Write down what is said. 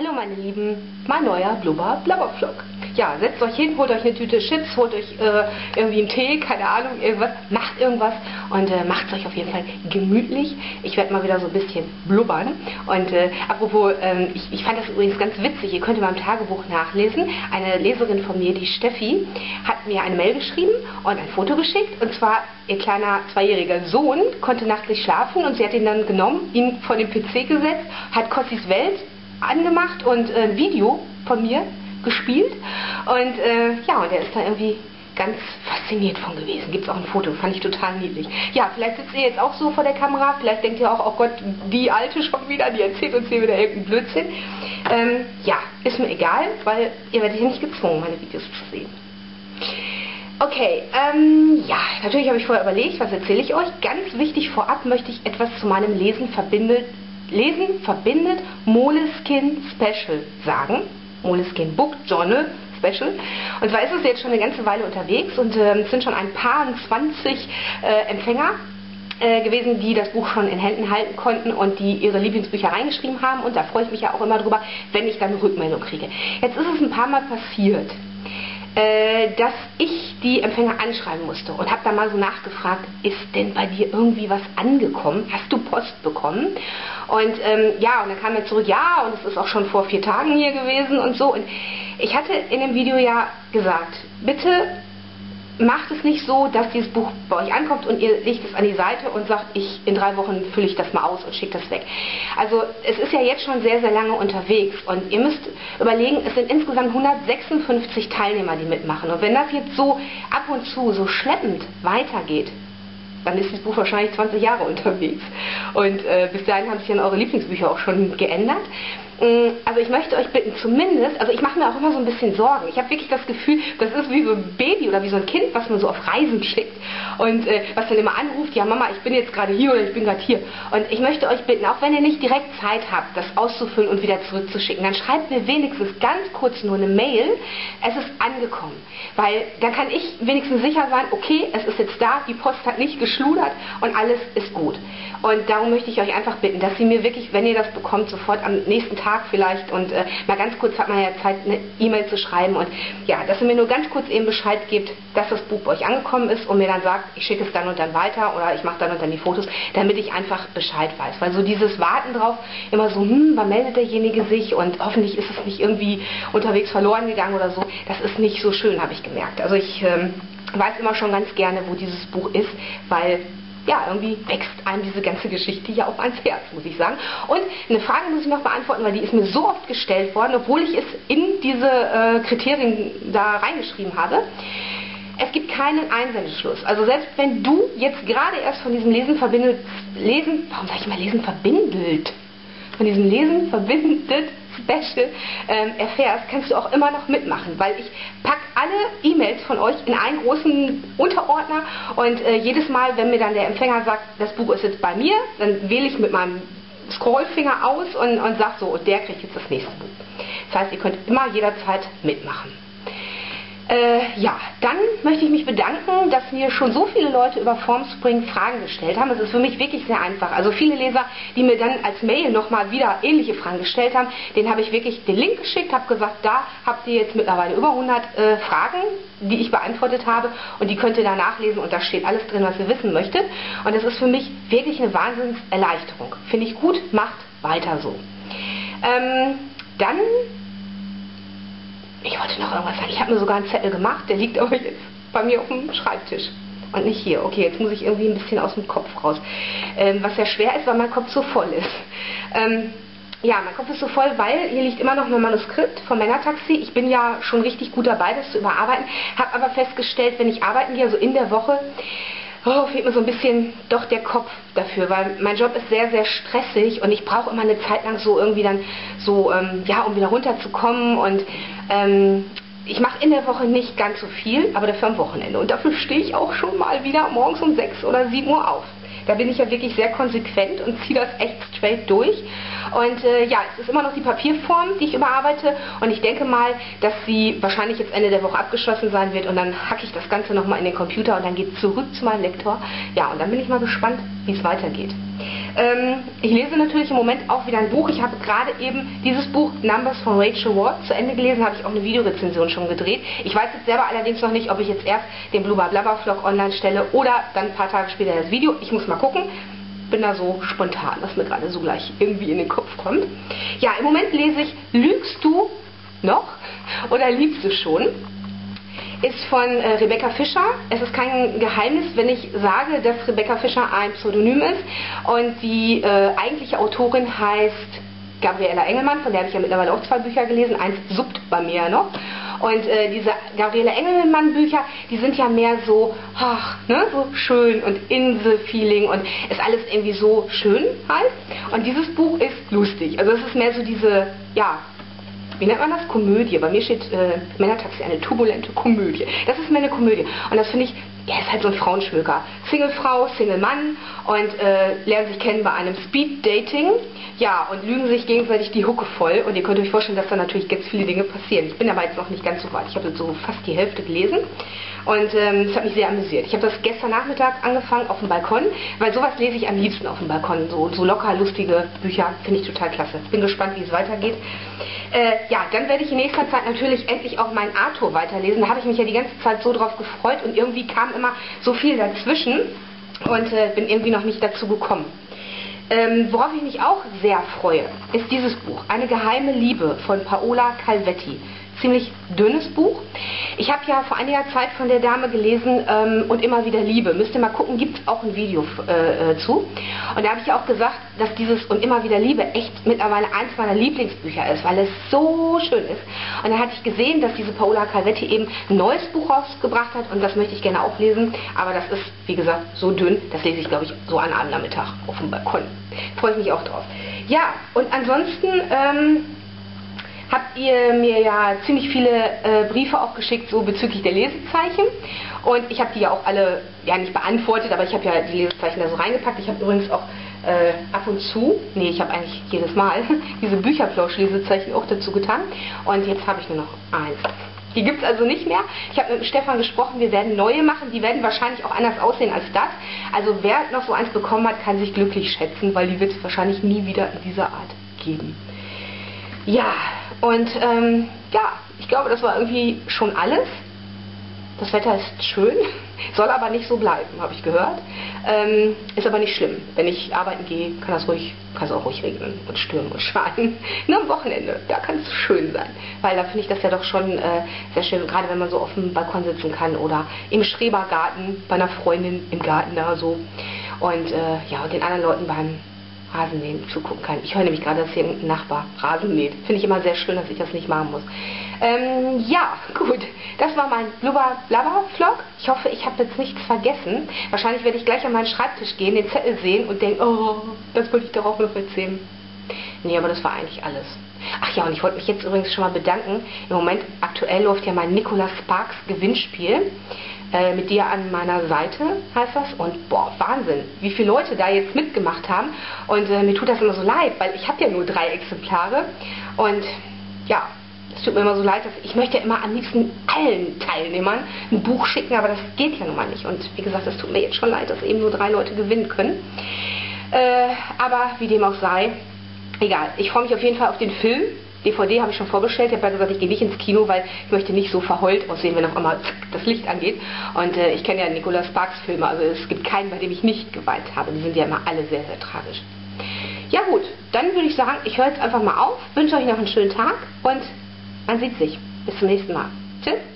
Hallo meine Lieben, mein neuer Blubber Blubber Vlog. Ja, setzt euch hin, holt euch eine Tüte Chips, holt euch äh, irgendwie einen Tee, keine Ahnung, irgendwas, macht irgendwas und äh, macht es euch auf jeden Fall gemütlich. Ich werde mal wieder so ein bisschen blubbern. Und äh, apropos, ähm, ich, ich fand das übrigens ganz witzig, ihr könnt in meinem Tagebuch nachlesen. Eine Leserin von mir, die Steffi, hat mir eine Mail geschrieben und ein Foto geschickt. Und zwar ihr kleiner zweijähriger Sohn konnte nachts nicht schlafen und sie hat ihn dann genommen, ihn vor den PC gesetzt, hat Kossis Welt angemacht und äh, ein Video von mir gespielt. Und äh, ja, und er ist da irgendwie ganz fasziniert von gewesen. Gibt es auch ein Foto, fand ich total niedlich. Ja, vielleicht sitzt ihr jetzt auch so vor der Kamera, vielleicht denkt ihr auch, oh Gott, die Alte schon wieder, die erzählt uns hier wieder irgendeinen Blödsinn. Ähm, ja, ist mir egal, weil ihr werdet hier nicht gezwungen, meine Videos zu sehen. Okay, ähm, ja, natürlich habe ich vorher überlegt, was erzähle ich euch. Ganz wichtig vorab möchte ich etwas zu meinem Lesen verbindet Lesen verbindet Moleskin Special sagen. Moleskin Book Journal Special. Und zwar ist es jetzt schon eine ganze Weile unterwegs und äh, es sind schon ein paar 20 äh, Empfänger äh, gewesen, die das Buch schon in Händen halten konnten und die ihre Lieblingsbücher reingeschrieben haben. Und da freue ich mich ja auch immer drüber, wenn ich dann eine Rückmeldung kriege. Jetzt ist es ein paar Mal passiert, äh, dass ich die Empfänger anschreiben musste und habe da mal so nachgefragt, ist denn bei dir irgendwie was angekommen? Hast du Post bekommen? Und ähm, ja, und dann kam er zurück, ja, und es ist auch schon vor vier Tagen hier gewesen und so. Und ich hatte in dem Video ja gesagt, bitte macht es nicht so, dass dieses Buch bei euch ankommt und ihr legt es an die Seite und sagt, ich in drei Wochen fülle ich das mal aus und schicke das weg. Also es ist ja jetzt schon sehr, sehr lange unterwegs und ihr müsst überlegen, es sind insgesamt 156 Teilnehmer, die mitmachen. Und wenn das jetzt so ab und zu so schleppend weitergeht, dann ist das Buch wahrscheinlich 20 Jahre unterwegs. Und äh, bis dahin haben sich dann eure Lieblingsbücher auch schon geändert. Mm, also ich möchte euch bitten, zumindest, also ich mache mir auch immer so ein bisschen Sorgen. Ich habe wirklich das Gefühl, das ist wie so ein Baby oder wie so ein Kind, was man so auf Reisen schickt und äh, was dann immer anruft, ja Mama, ich bin jetzt gerade hier oder ich bin gerade hier. Und ich möchte euch bitten, auch wenn ihr nicht direkt Zeit habt, das auszufüllen und wieder zurückzuschicken, dann schreibt mir wenigstens ganz kurz nur eine Mail, es ist angekommen. Weil dann kann ich wenigstens sicher sein, okay, es ist jetzt da, die Post hat nicht geschludert und alles ist gut. Und darum möchte ich euch einfach bitten, dass Sie mir wirklich, wenn ihr das bekommt, sofort am nächsten Tag vielleicht und äh, mal ganz kurz hat man ja Zeit, eine E-Mail zu schreiben und ja, dass ihr mir nur ganz kurz eben Bescheid gebt, dass das Buch bei euch angekommen ist und mir dann sagt, ich schicke es dann und dann weiter oder ich mache dann und dann die Fotos, damit ich einfach Bescheid weiß. Weil so dieses Warten drauf, immer so, hm, wann meldet derjenige sich und hoffentlich ist es nicht irgendwie unterwegs verloren gegangen oder so, das ist nicht so schön, habe ich gemerkt. Also ich ähm, weiß immer schon ganz gerne, wo dieses Buch ist, weil ja, irgendwie wächst einem diese ganze Geschichte ja auch ans Herz, muss ich sagen. Und eine Frage muss ich noch beantworten, weil die ist mir so oft gestellt worden, obwohl ich es in diese äh, Kriterien da reingeschrieben habe. Es gibt keinen Einsendeschluss. Also selbst wenn du jetzt gerade erst von diesem Lesen verbindet, Lesen, warum sage ich mal Lesen verbindet? Von diesem Lesen verbindet Special ähm, erfährst, kannst du auch immer noch mitmachen, weil ich packe alle E-Mails von euch in einen großen Unterordner und äh, jedes Mal, wenn mir dann der Empfänger sagt, das Buch ist jetzt bei mir, dann wähle ich mit meinem Scrollfinger aus und, und sage so, und der kriegt jetzt das nächste Buch. Das heißt, ihr könnt immer jederzeit mitmachen. Äh, ja, dann möchte ich mich bedanken, dass mir schon so viele Leute über Formspring Fragen gestellt haben. Es ist für mich wirklich sehr einfach. Also viele Leser, die mir dann als Mail nochmal wieder ähnliche Fragen gestellt haben, denen habe ich wirklich den Link geschickt, habe gesagt, da habt ihr jetzt mittlerweile über 100 äh, Fragen, die ich beantwortet habe und die könnt ihr da nachlesen und da steht alles drin, was ihr wissen möchtet. Und das ist für mich wirklich eine Wahnsinnserleichterung. Finde ich gut, macht weiter so. Ähm, dann ich wollte noch irgendwas sagen. Ich habe mir sogar einen Zettel gemacht, der liegt aber jetzt bei mir auf dem Schreibtisch. Und nicht hier. Okay, jetzt muss ich irgendwie ein bisschen aus dem Kopf raus. Ähm, was ja schwer ist, weil mein Kopf so voll ist. Ähm, ja, mein Kopf ist so voll, weil hier liegt immer noch mein Manuskript vom Männertaxi. Ich bin ja schon richtig gut dabei, das zu überarbeiten. Habe aber festgestellt, wenn ich arbeiten gehe, also in der Woche, oh, fehlt mir so ein bisschen doch der Kopf dafür, weil mein Job ist sehr, sehr stressig und ich brauche immer eine Zeit lang so irgendwie dann so, ähm, ja, um wieder runterzukommen und ähm, ich mache in der Woche nicht ganz so viel, aber dafür am Wochenende. Und dafür stehe ich auch schon mal wieder morgens um 6 oder 7 Uhr auf. Da bin ich ja wirklich sehr konsequent und ziehe das echt straight durch. Und äh, ja, es ist immer noch die Papierform, die ich überarbeite. Und ich denke mal, dass sie wahrscheinlich jetzt Ende der Woche abgeschlossen sein wird. Und dann hacke ich das Ganze nochmal in den Computer und dann geht es zurück zu meinem Lektor. Ja, und dann bin ich mal gespannt, wie es weitergeht. Ähm, ich lese natürlich im Moment auch wieder ein Buch. Ich habe gerade eben dieses Buch Numbers von Rachel Ward zu Ende gelesen, habe ich auch eine Videorezension schon gedreht. Ich weiß jetzt selber allerdings noch nicht, ob ich jetzt erst den Blubber Blabber Vlog online stelle oder dann ein paar Tage später das Video. Ich muss mal gucken. Bin da so spontan, was mir gerade so gleich irgendwie in den Kopf kommt. Ja, im Moment lese ich Lügst du noch oder liebst du schon? Ist von äh, Rebecca Fischer. Es ist kein Geheimnis, wenn ich sage, dass Rebecca Fischer ein Pseudonym ist. Und die äh, eigentliche Autorin heißt Gabriela Engelmann, von der habe ich ja mittlerweile auch zwei Bücher gelesen. Eins suppt bei mir noch. Und äh, diese Gabriela Engelmann-Bücher, die sind ja mehr so, ach, ne, so schön und Inselfeeling und ist alles irgendwie so schön halt. Und dieses Buch ist lustig. Also es ist mehr so diese, ja, wie nennt man das? Komödie. Bei mir steht äh, Männertaxi eine turbulente Komödie. Das ist mir eine Komödie. Und das finde ich, ja, ist halt so ein Frauenschmöker. Single-Frau, Single-Mann und äh, lernen sich kennen bei einem Speed-Dating. Ja, und lügen sich gegenseitig die Hucke voll. Und ihr könnt euch vorstellen, dass da natürlich ganz viele Dinge passieren. Ich bin aber jetzt noch nicht ganz so weit. Ich habe jetzt so fast die Hälfte gelesen. Und ähm, das hat mich sehr amüsiert. Ich habe das gestern Nachmittag angefangen auf dem Balkon, weil sowas lese ich am liebsten auf dem Balkon. So, so locker, lustige Bücher finde ich total klasse. Bin gespannt, wie es weitergeht. Äh, ja, dann werde ich in nächster Zeit natürlich endlich auch mein Arthur weiterlesen. Da habe ich mich ja die ganze Zeit so drauf gefreut und irgendwie kam immer so viel dazwischen und äh, bin irgendwie noch nicht dazu gekommen. Ähm, worauf ich mich auch sehr freue, ist dieses Buch, Eine geheime Liebe von Paola Calvetti ziemlich dünnes Buch. Ich habe ja vor einiger Zeit von der Dame gelesen ähm, und immer wieder Liebe. Müsst ihr mal gucken, gibt es auch ein Video äh, äh, zu. Und da habe ich ja auch gesagt, dass dieses und immer wieder Liebe echt mittlerweile eins meiner Lieblingsbücher ist, weil es so schön ist. Und dann hatte ich gesehen, dass diese Paola Calvetti eben ein neues Buch rausgebracht hat und das möchte ich gerne auch lesen. Aber das ist, wie gesagt, so dünn, das lese ich, glaube ich, so an einem Nachmittag auf dem Balkon. Freue ich mich auch drauf. Ja, und ansonsten... Ähm, habt ihr mir ja ziemlich viele äh, Briefe auch geschickt, so bezüglich der Lesezeichen. Und ich habe die ja auch alle, ja nicht beantwortet, aber ich habe ja die Lesezeichen da so reingepackt. Ich habe übrigens auch äh, ab und zu, nee, ich habe eigentlich jedes Mal diese Bücherplausch-Lesezeichen auch dazu getan. Und jetzt habe ich nur noch eins. Die gibt es also nicht mehr. Ich habe mit Stefan gesprochen, wir werden neue machen. Die werden wahrscheinlich auch anders aussehen als das. Also wer noch so eins bekommen hat, kann sich glücklich schätzen, weil die wird es wahrscheinlich nie wieder in dieser Art geben. Ja, und ähm, ja, ich glaube, das war irgendwie schon alles. Das Wetter ist schön, soll aber nicht so bleiben, habe ich gehört. Ähm, ist aber nicht schlimm. Wenn ich arbeiten gehe, kann es auch ruhig regnen und stürmen und schneien. Nur am Wochenende, da kann es schön sein. Weil da finde ich das ja doch schon äh, sehr schön, gerade wenn man so auf dem Balkon sitzen kann oder im Schrebergarten bei einer Freundin im Garten da so. Und äh, ja, und den anderen Leuten beim Rasenmähen zugucken kann. Ich höre nämlich gerade, dass hier ein Nachbar Rasen mäht. Finde ich immer sehr schön, dass ich das nicht machen muss. Ähm, ja, gut. Das war mein Blubber Blabber Vlog. Ich hoffe, ich habe jetzt nichts vergessen. Wahrscheinlich werde ich gleich an meinen Schreibtisch gehen, den Zettel sehen und denken, oh, das wollte ich doch auch noch erzählen. Nee, aber das war eigentlich alles. Ach ja, und ich wollte mich jetzt übrigens schon mal bedanken. Im Moment aktuell läuft ja mein Nicolas Sparks Gewinnspiel. Äh, mit dir an meiner Seite heißt das. Und boah, Wahnsinn, wie viele Leute da jetzt mitgemacht haben. Und äh, mir tut das immer so leid, weil ich habe ja nur drei Exemplare. Und ja, es tut mir immer so leid, dass ich möchte ja immer am liebsten allen Teilnehmern ein Buch schicken, aber das geht ja nun mal nicht. Und wie gesagt, es tut mir jetzt schon leid, dass eben nur drei Leute gewinnen können. Äh, aber wie dem auch sei, egal. Ich freue mich auf jeden Fall auf den Film. DVD habe ich schon vorbestellt. Ich habe ja gesagt, ich gehe nicht ins Kino, weil ich möchte nicht so verheult aussehen, wenn auf einmal das Licht angeht. Und äh, ich kenne ja Nicolas Sparks Filme, also es gibt keinen, bei dem ich nicht geweint habe. Die sind ja immer alle sehr, sehr tragisch. Ja gut, dann würde ich sagen, ich höre jetzt einfach mal auf, wünsche euch noch einen schönen Tag und man sieht sich. Bis zum nächsten Mal. Tschüss.